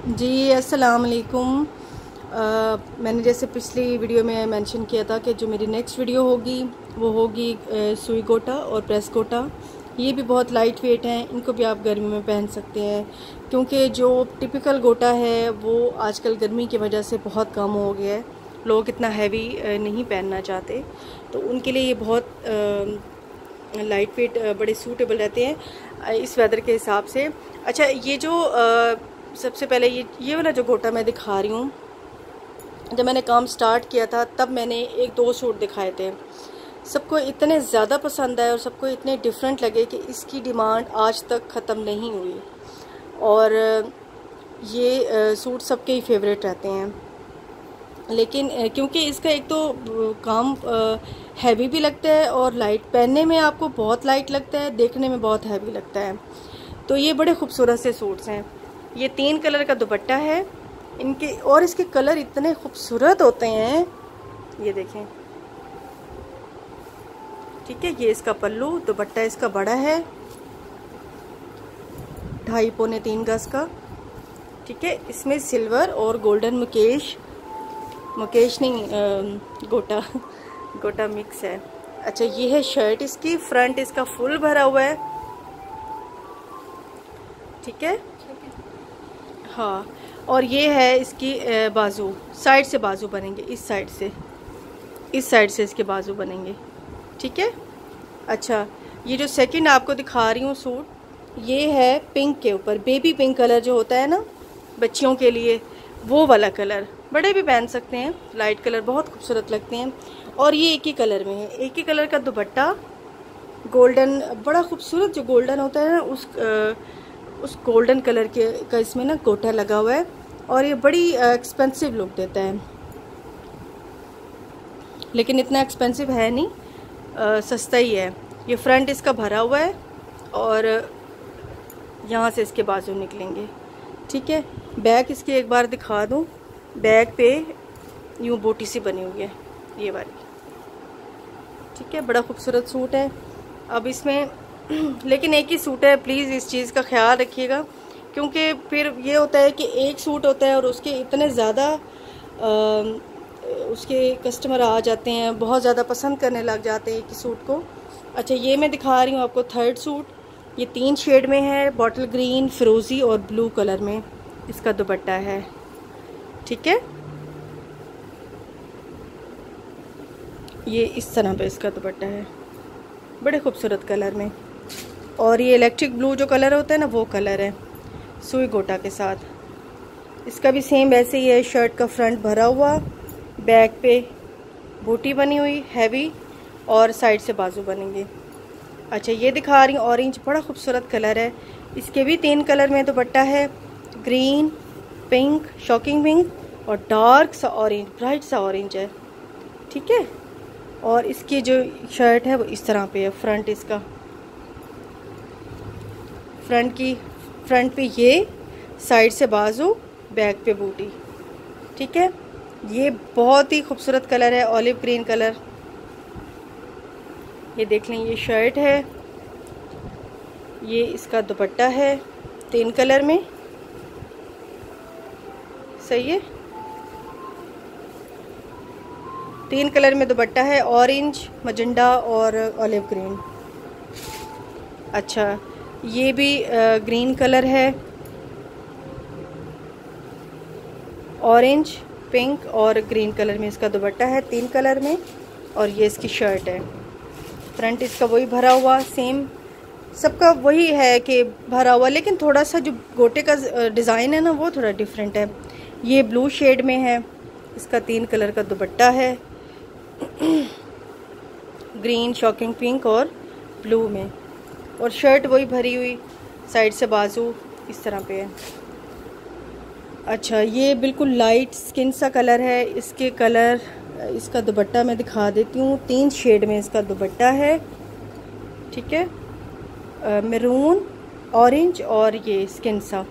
जी अस्सलाम वालेकुम मैंने जैसे पिछली वीडियो में मेंशन किया था कि जो मेरी नेक्स्ट वीडियो होगी, वो होगी सुई गोटा और प्रेस गोटा ये भी बहुत लाइट वेट हैं, इनको भी आप गर्मी में पहन सकते हैं। क्योंकि जो टिपिकल गोटा है, वो आजकल गर्मी की वजह से बहुत कम हो गया है। लोग इतना हैवी नहीं पहनना चाहते। तो उनके लिए ये बहुत लाइट वेट बड़े सूटेबल रहते हैं इस वेदर के हिसाब से। अच्छा ये जो सबसे पहले ये ये वाला जो गोटा मैं दिखा रही हूँ, जब मैंने काम स्टार्ट किया था, तब मैंने एक दो सूट दिखाए थे। सबको इतने ज़्यादा पसंद आए और सबको इतने डिफरेंट लगे कि इसकी डिमांड आज तक ख़त्म नहीं हुई। और, ये सूट सबके ही फेवरेट रहते हैं। लेकिन क्योंकि इसका एक तो काम हैवी भी लगता है और लाइट पहनने में आपको बहुत लाइट लगता है, देखने में बहुत हैवी लगता है। तो ये बड़े खूबसूरत से सूट्स हैं। ये तीन कलर का दुपट्टा है। इनके, और इसके कलर इतने खूबसूरत होते हैं। ये देखें। ठीक है, ये इसका पल्लू, दुपट्टा इसका बड़ा है। ढाई पौने तीन गज का। ठीक है, इसमें सिल्वर और गोल्डन मुकेश मुकेश नहीं गोटा गोटा मिक्स है। अच्छा ये है शर्ट इसकी, फ्रंट इसका फुल भरा हुआ है। ठीक है हाँ और ये है इसकी बाजू साइड से बाजू बनेंगे इस साइड से इस साइड से इसके बाजू बनेंगे ठीक है? अच्छा ये जो सेकंड आपको दिखा रही हूँ सूट ये है पिंक के ऊपर बेबी पिंक कलर जो होता है ना बच्चियों के लिए वो वाला कलर बड़े भी पहन सकते हैं लाइट कलर बहुत खूबसूरत लगते हैं और ये एक ही कलर में है एक ही कलर का दुपट्टा गोल्डन बड़ा खूबसूरत जो गोल्डन होता है ना उस आ, उस गोल्डन कलर के का इसमें ना गोटा लगा हुआ है और ये बड़ी एक्सपेंसिव लुक देता है। लेकिन इतना एक्सपेंसिव है नहीं आ, सस्ता ही है। ये फ्रंट इसका भरा हुआ है और यहाँ से इसके बाजू निकलेंगे। ठीक है बैक इसकी एक बार दिखा दूँ। बैक पे यूँ बोटी सी बनी हुई है ये वाली। ठीक है बड़ा खूबसूरत सूट है। अब इसमें लेकिन एक ही सूट है प्लीज़ इस चीज़ का ख्याल रखिएगा, क्योंकि फिर ये होता है कि एक सूट होता है और उसके इतने ज़्यादा उसके कस्टमर आ जाते हैं, बहुत ज़्यादा पसंद करने लग जाते हैं एक सूट को। अच्छा ये मैं दिखा रही हूँ आपको थर्ड सूट। ये तीन शेड में है बॉटल ग्रीन फिरोज़ी और ब्लू कलर में। इसका दुपट्टा है। ठीक है? ये इस तरह पे इसका दुपट्टा है। बड़े खूबसूरत कलर में। और ये इलेक्ट्रिक ब्लू जो कलर होता है ना, वो कलर है, सुई गोटा के साथ। इसका भी सेम वैसे ही है शर्ट का फ्रंट भरा हुआ बैक पे बूटी बनी हुई हैवी और साइड से बाजू बनेंगे। अच्छा ये दिखा रही हूँ ऑरेंज बड़ा खूबसूरत कलर है। इसके भी तीन कलर में दुपट्टा है ग्रीन पिंक शॉकिंग पिंक और डार्क सा ऑरेंज ब्राइट सा ऑरेंज है। ठीक है? और इसकी जो शर्ट है, वो इस तरह पे है फ्रंट इसका। फ्रंट की, फ्रंट पे ये, साइड से बाजू, बैक पे बूटी। ठीक है? ये बहुत ही खूबसूरत कलर है, ऑलिव ग्रीन कलर। ये देख लें, ये शर्ट है। ये इसका दुपट्टा है, तीन कलर में। सही है? तीन कलर में दुपट्टा है, ऑरेंज, मजंडा और ऑलिव ग्रीन। अच्छा। ये भी ग्रीन कलर है। ऑरेंज, पिंक और ग्रीन कलर में इसका दुपट्टा है तीन कलर में और ये इसकी शर्ट है। फ्रंट इसका वही भरा हुआ, सेम। सबका वही है कि भरा हुआ, लेकिन थोड़ा सा जो गोटे का डिज़ाइन है ना, वो थोड़ा डिफरेंट है। ये ब्लू शेड में है, इसका तीन कलर का दुपट्टा है। ग्रीन, शॉकिंग पिंक और ब्लू में। और शर्ट वही भरी हुई साइड से बाजू इस तरह पे है। अच्छा ये बिल्कुल लाइट स्किन सा कलर है। इसके कलर इसका दुपट्टा मैं दिखा देती हूँ। तीन शेड में इसका दुपट्टा है। ठीक है? मेरून ऑरेंज और ये स्किन सा।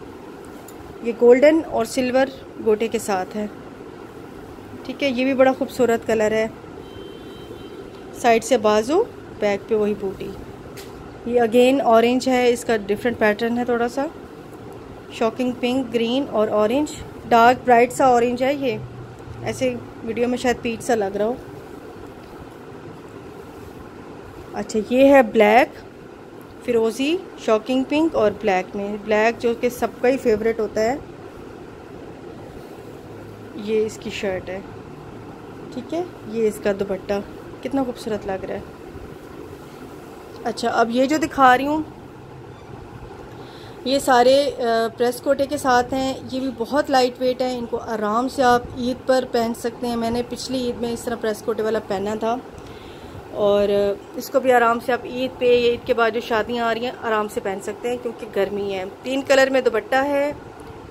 ये गोल्डन और सिल्वर गोटे के साथ है। ठीक है? ये भी बड़ा खूबसूरत कलर है। साइड से बाजू बैक पे वही बूटी ये अगेन ऑरेंज है, इसका डिफरेंट पैटर्न है थोड़ा सा। शॉकिंग पिंक ग्रीन और ऑरेंज डार्क ब्राइट सा ऑरेंज है ये। ऐसे वीडियो में शायद पीच सा लग रहा हो। अच्छा ये है ब्लैक फिरोज़ी शॉकिंग पिंक और ब्लैक में। ब्लैक जो कि सबका ही फेवरेट होता है। ये इसकी शर्ट है। ठीक है? ये इसका दुपट्टा। कितना खूबसूरत लग रहा है। अच्छा अब ये जो दिखा रही हूँ, ये सारे प्रेस कोटे के साथ हैं। ये भी बहुत लाइट वेट है। इनको आराम से आप ईद पर पहन सकते हैं। मैंने पिछली ईद में इस तरह प्रेस कोटे वाला पहना था। और इसको भी आराम से आप ईद पे, ईद के बाद जो शादियाँ आ रही हैं, आराम से पहन सकते हैं, क्योंकि गर्मी है। तीन कलर में दुपट्टा है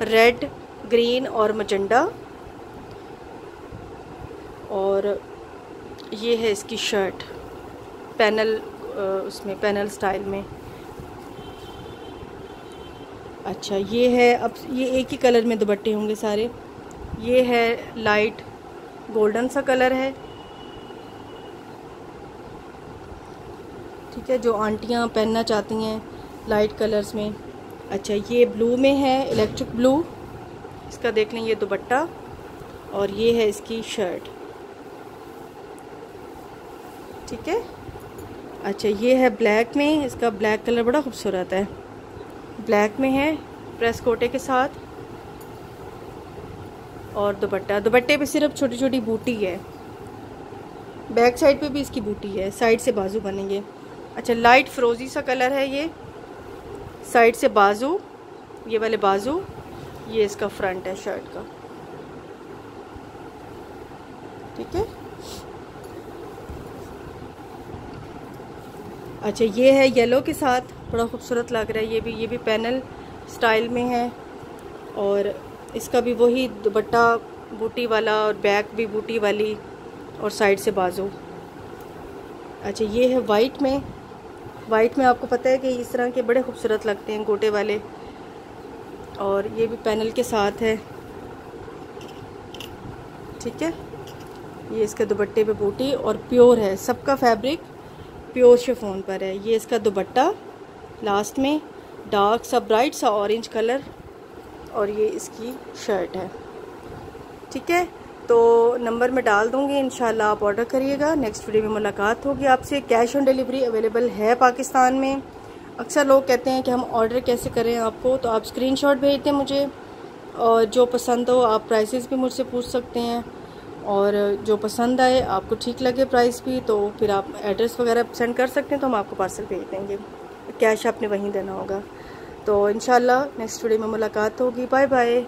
रेड ग्रीन और मजंडा और ये है इसकी शर्ट पैनल उसमें पैनल स्टाइल में। अच्छा ये है, अब ये एक ही कलर में दुपट्टे होंगे सारे। ये है लाइट, गोल्डन सा कलर है। ठीक है, जो आंटियाँ पहनना चाहती हैं लाइट कलर्स में। अच्छा ये ब्लू में है, इलेक्ट्रिक ब्लू। इसका देख लें, ये दुपट्टा। और ये है इसकी शर्ट। ठीक है? अच्छा ये है ब्लैक में, इसका ब्लैक कलर बड़ा खूबसूरत है। ब्लैक में है प्रेस कोटे के साथ। और दुपट्टा, दुपट्टे पे सिर्फ़ छोटी छोटी बूटी है। बैक साइड पे भी इसकी बूटी है साइड से बाजू बनेंगे। अच्छा लाइट फ्रोजी सा कलर है ये। साइड से बाजू, ये वाले बाजू, ये इसका फ्रंट है शर्ट का। ठीक है? अच्छा ये है येलो के साथ। बड़ा खूबसूरत लग रहा है। ये भी ये भी पैनल स्टाइल में है। और इसका भी वही दुपट्टा बूटी वाला और बैक भी बूटी वाली और साइड से बाजू। अच्छा ये है वाइट में। वाइट में आपको पता है कि इस तरह के बड़े खूबसूरत लगते हैं गोटे वाले। और ये भी पैनल के साथ है। ठीक है? ये इसके दुपट्टे पे बूटी और प्योर है। सबका फैब्रिक प्योर शिफोन पर है। ये इसका दुपट्टा लास्ट में डार्क सा ब्राइट सा ऑरेंज कलर और ये इसकी शर्ट है। ठीक है? तो नंबर मैं डाल दूँगी इन आप ऑर्डर करिएगा। नेक्स्ट वीडियो में मुलाकात होगी आपसे। कैश ऑन डिलीवरी अवेलेबल है पाकिस्तान में। अक्सर लोग कहते हैं कि हम ऑर्डर कैसे करें आपको तो आप स्क्रीनशॉट भेज दें मुझे। और जो पसंद हो, आप प्राइसेस भी मुझसे पूछ सकते हैं। और जो पसंद आए, आपको ठीक लगे प्राइस भी तो फिर आप एड्रेस वगैरह सेंड कर सकते हैं तो हम आपको पार्सल भेज देंगे। कैश आपने वहीं देना होगा। तो इन नेक्स्ट वीडियो में मुलाकात होगी। Bye bye